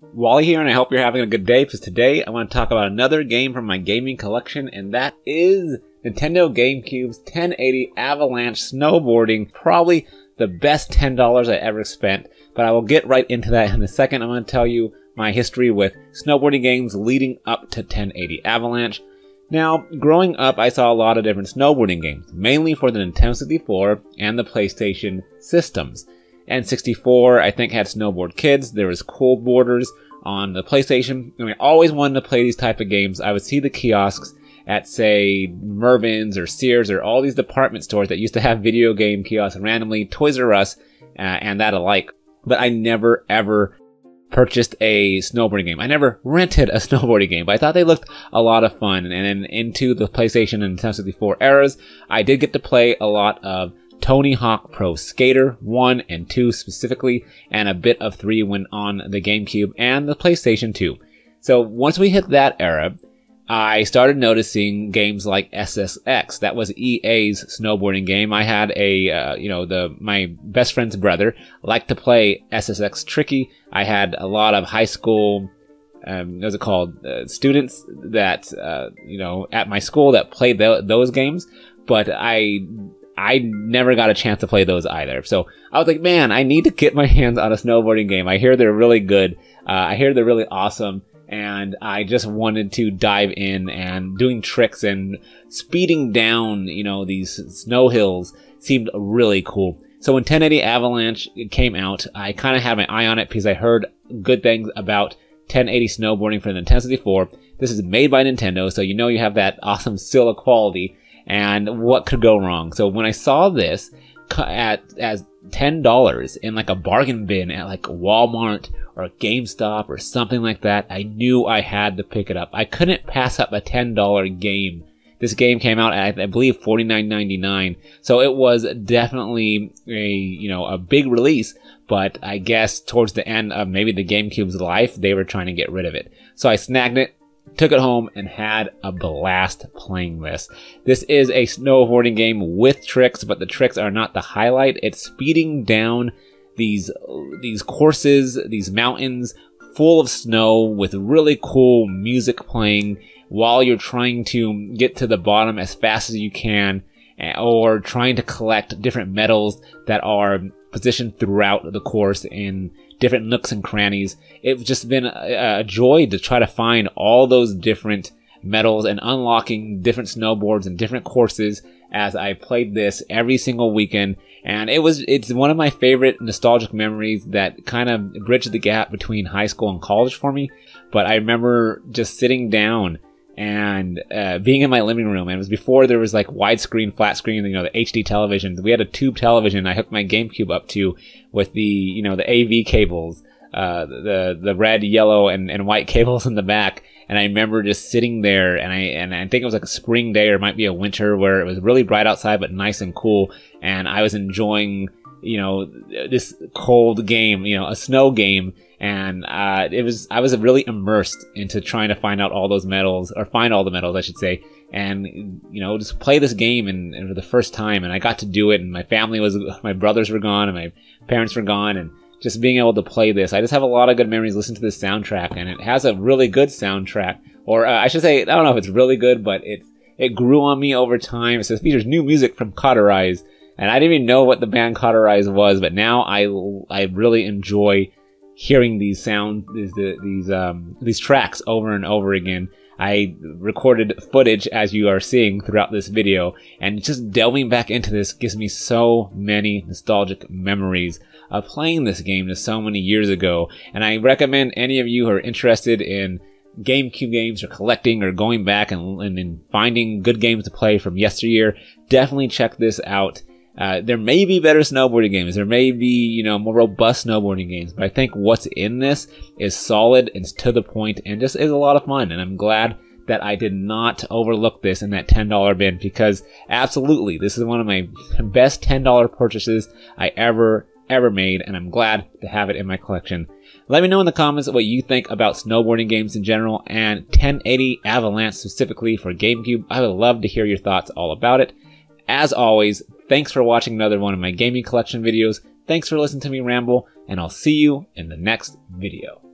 Wally here, and I hope you're having a good day because today I want to talk about another game from my gaming collection, and that is Nintendo GameCube's 1080 Avalanche Snowboarding. Probably the best $10 I ever spent, but I will get right into that in a second. I'm going to tell you my history with snowboarding games leading up to 1080 Avalanche. Now, growing up, I saw a lot of different snowboarding games, mainly for the Nintendo 64 and the PlayStation systems. N64, I think, had Snowboard Kids. There was Cool Borders on the PlayStation. I mean, I always wanted to play these type of games. I would see the kiosks at, say, Mervyn's or Sears or all these department stores that used to have video game kiosks randomly, Toys R Us, uh, and that alike. But I never, ever purchased a snowboarding game. I never rented a snowboarding game, but I thought they looked a lot of fun. And then into the PlayStation and Nintendo 64 eras, I did get to play a lot of Tony Hawk Pro Skater 1 and 2 specifically, and a bit of 3 went on the GameCube and the PlayStation 2. So once we hit that era, I started noticing games like SSX. That was EA's snowboarding game. I had a, uh, you know, the my best friend's brother liked to play SSX Tricky. I had a lot of high school, um, what's it called, uh, students that, uh, you know, at my school that played th- those games. But I I never got a chance to play those either. So I was like, man, I need to get my hands on a snowboarding game. I hear they're really good. Uh, I hear they're really awesome and I just wanted to dive in and doing tricks and speeding down, you know, these snow hills seemed really cool. So when 1080 Avalanche came out, I kind of had my eye on it because I heard good things about 1080 snowboarding for the Nintendo 64. This is made by Nintendo, so you know you have that awesome of quality. And what could go wrong? So when I saw this at as ten dollars in like a bargain bin at like Walmart or GameStop or something like that, I knew I had to pick it up. I couldn't pass up a $10 game. This game came out at, I believe, $49.99. So it was definitely a, you know, a big release, but I guess towards the end of maybe the GameCube's life, they were trying to get rid of it. So I snagged it, took it home and had a blast playing this. This is a snowboarding game with tricks, but the tricks are not the highlight. It's speeding down these these courses, these mountains full of snow with really cool music playing while you're trying to get to the bottom as fast as you can eh, or trying to collect different medals that are positioned throughout the course in different nooks and crannies. It's just been a, a joy to try to find all those different medals and unlocking different snowboards and different courses as I played this every single weekend. And it was, it's one of my favorite nostalgic memories that kind of bridged the gap between high school and college for me. But I remember just sitting down and uh, being in my living room. And it was before there was like widescreen, flat screen, you know, the HD television. We had a tube television I hooked my GameCube up to with the, you know, the AV cables, uh, the, the red, yellow, and, and white cables in the back and I remember just sitting there, and I and I think it was like a spring day or it might be a winter where it was really bright outside but nice and cool, and I was enjoying you know this cold game, you know, a snow game, and uh, it was I was really immersed into trying to find out all those medals or find all the medals, I should say, and you know just play this game and, and for the first time, and I got to do it, and my family was my brothers were gone and my parents were gone, and just being able to play this. I just have a lot of good memories listening to this soundtrack, and it has a really good soundtrack. Or uh, I should say, I don't know if it's really good, but it it grew on me over time. So it features new music from Cauterize, and I didn't even know what the band Cauterize was, but now I I really enjoy hearing these sound these these um these tracks over and over again. I recorded footage as you are seeing throughout this video, and just delving back into this gives me so many nostalgic memories of playing this game just so many years ago. And I recommend any of you who are interested in GameCube games or collecting or going back and, and, and finding good games to play from yesteryear, definitely check this out. Uh, there may be better snowboarding games. There may be, you know, more robust snowboarding games, but I think what's in this is solid and to the point and just is a lot of fun. And I'm glad that I did not overlook this in that $10 bin because absolutely, this is one of my best $10 purchases I ever ever made, and I'm glad to have it in my collection. Let me know in the comments what you think about snowboarding games in general and 1080 Avalanche specifically for GameCube. I would love to hear your thoughts all about it. As always, thanks for watching another one of my gaming collection videos. Thanks for listening to me ramble, and I'll see you in the next video.